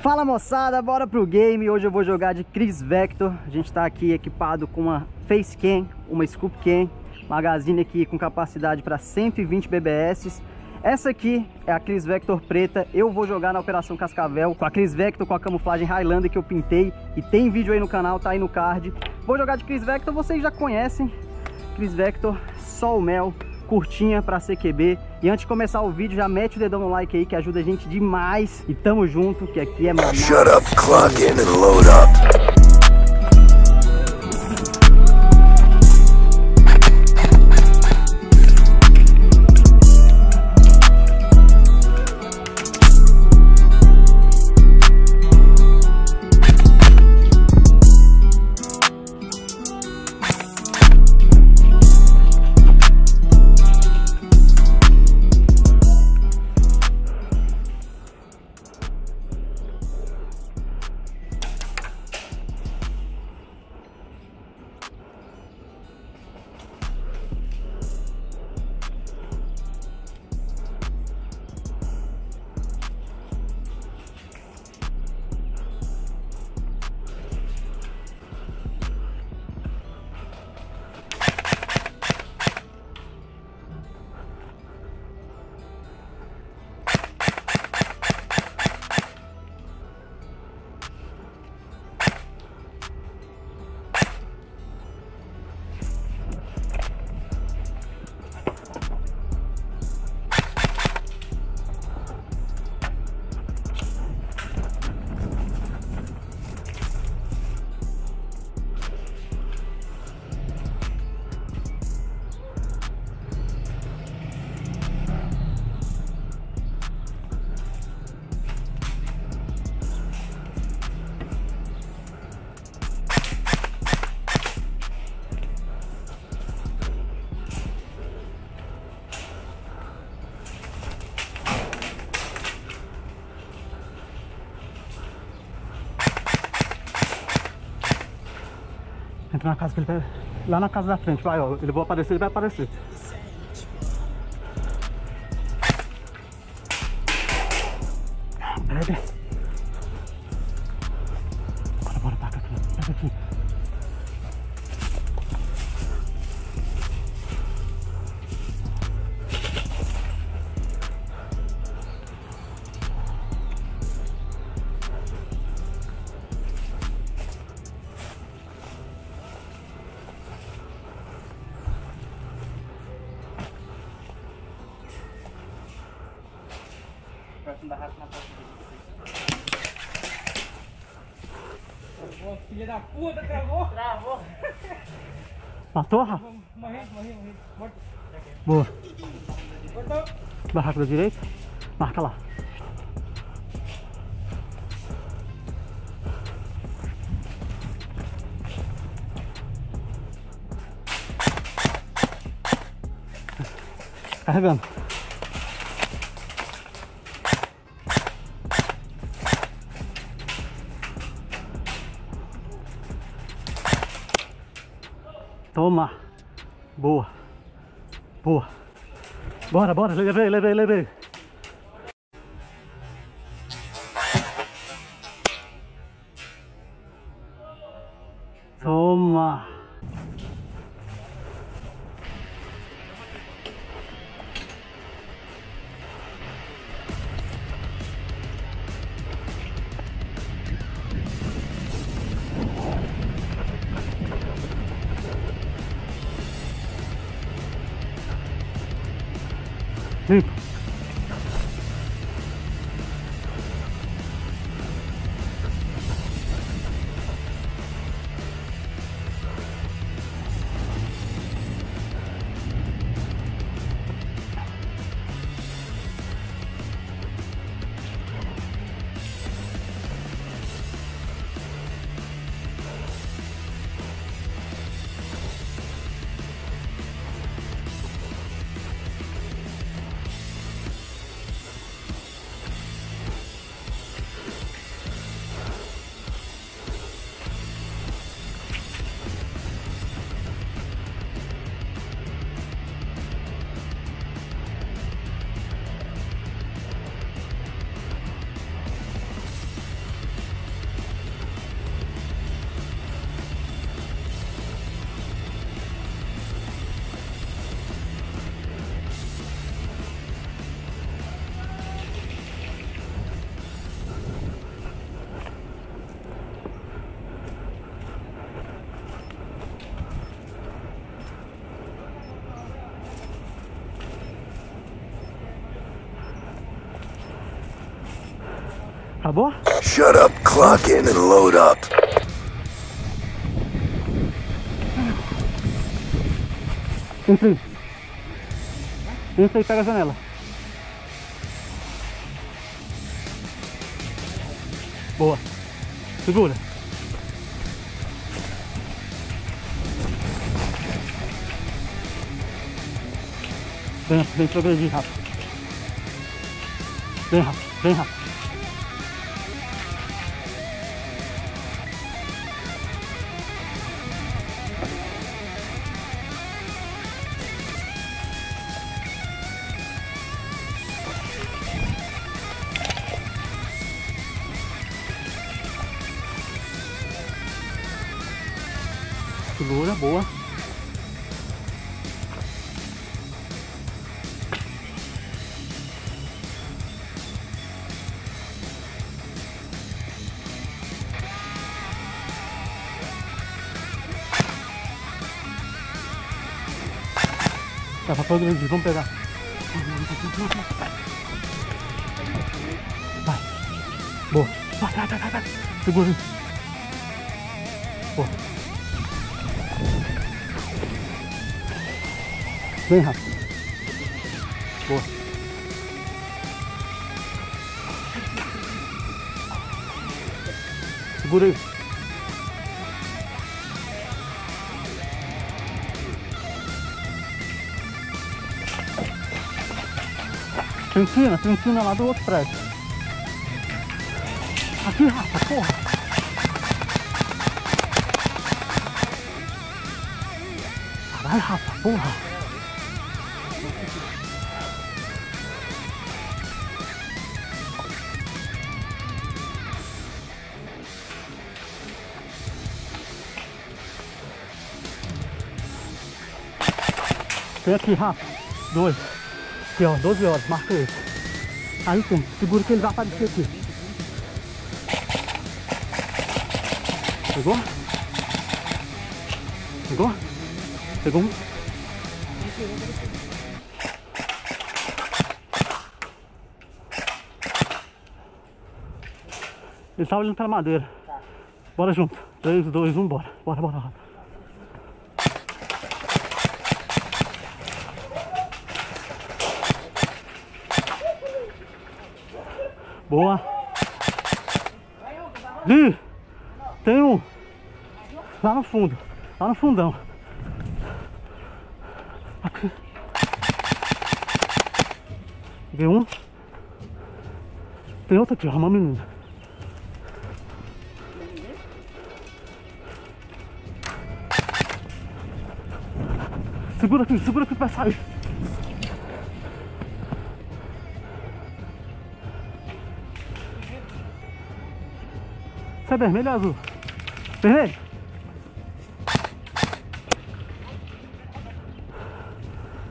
Fala moçada, bora pro game. Hoje eu vou jogar de Chris Vector. A gente tá aqui equipado com uma Facecam, uma Scoop Cam, magazine aqui com capacidade para 120 BBS. Essa aqui é a Chris Vector preta. Eu vou jogar na Operação Cascavel com a Chris Vector com a camuflagem Highlander que eu pintei e tem vídeo aí no canal, tá aí no card. Vou jogar de Chris Vector, vocês já conhecem. Chris Vector, Sol Mel, curtinha para CQB. E antes de começar o vídeo, já mete o dedão no like aí que ajuda a gente demais. E tamo junto, que aqui é. Shut up, clock in and load up. Entra na casa que ele vai. Lá na casa da frente, vai, ó. Ele vai aparecer, ele vai aparecer. Filha da puta, travou. Travou. Matou, Rafa? Morri, morri, morri. Morto. Boa. Cortou. Barraco da direita. Marca lá. Carregando. Toma. Boa. Boa. Bora, bora. Levei, levei, levei. Toma. soup. Acabou? Shut up, clock in, and load up. Entra aí. Entra aí, pega a janela. Boa. Segura. Vem, vem progredir rápido. Vem rápido, vem rápido. Segura, boa. Tá pra progredir, vamos pegar. Vai. Boa. Vai, vai, vai, vai. Segura. Bem rápido. Boa. Segura aí. Trinquina, trinquina lá do outro prédio. Aqui, Rafa, porra. Caralho, Rafa, porra. Tem aqui, Rafa. Dois. Aqui, ó, 12 horas, marca esse. Aí tem, segura que ele vai aparecer aqui. Pegou? Pegou? Pegou um? Ele tava olhando pela madeira. Bora junto. 3, 2, 1, bora. Bora, bora, bora. Boa. Ih, tem um. Lá no fundo. Lá no fundão. Aqui. Peguei um. Tem outro aqui, ó, uma menina. Segura aqui, segura aqui pra sair. Você é vermelho ou azul? Vermelho?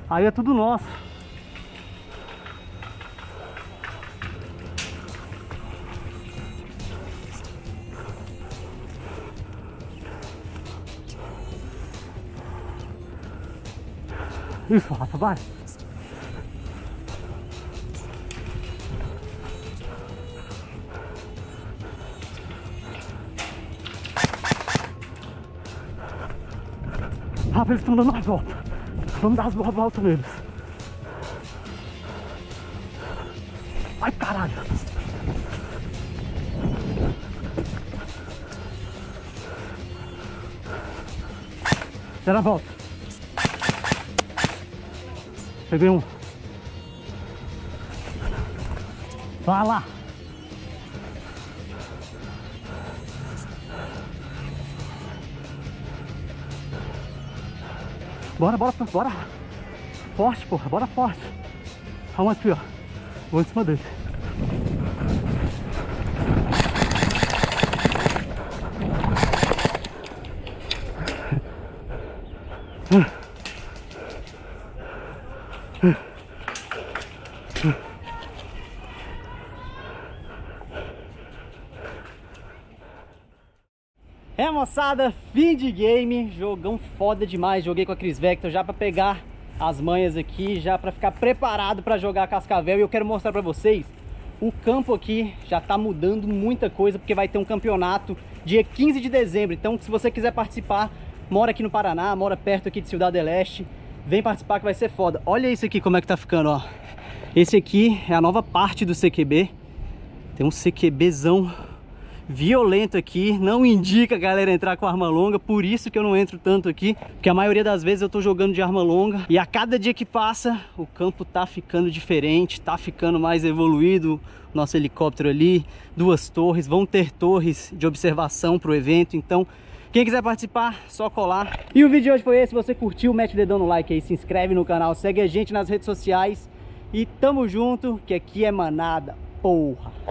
Aí é tudo nosso. Isso, Rafa, vai. Eles estão dando as voltas. Vamos dar as boas voltas neles. Ai, caralho. Dá a volta. Peguei um. Vai lá. Bora, bora, bora. Forte, porra, bora forte. Vamos aqui, ó. Vou em cima dele. É moçada, fim de game, jogão foda demais, joguei com a Cris Vector já pra pegar as manhas aqui, já pra ficar preparado pra jogar Cascavel e eu quero mostrar pra vocês O campo aqui já está mudando muita coisa, porque vai ter um campeonato dia 15 de dezembro. Então, se você quiser participar, mora aqui no Paraná, mora perto aqui de Cidade del Este, vem participar que vai ser foda. Olha isso aqui como é que tá ficando, ó. Esse aqui é a nova parte do CQB. Tem um CQBzão violento aqui, não indica a galera entrar com arma longa, por isso que eu não entro tanto aqui, porque a maioria das vezes eu tô jogando de arma longa e a cada dia que passa o campo tá ficando diferente, tá ficando mais evoluído, nosso helicóptero ali, duas torres, vão ter torres de observação pro evento, então quem quiser participar, só colar. E o vídeo de hoje foi esse, se você curtiu, mete o dedão no like aí, se inscreve no canal, segue a gente nas redes sociais e tamo junto, que aqui é manada, porra!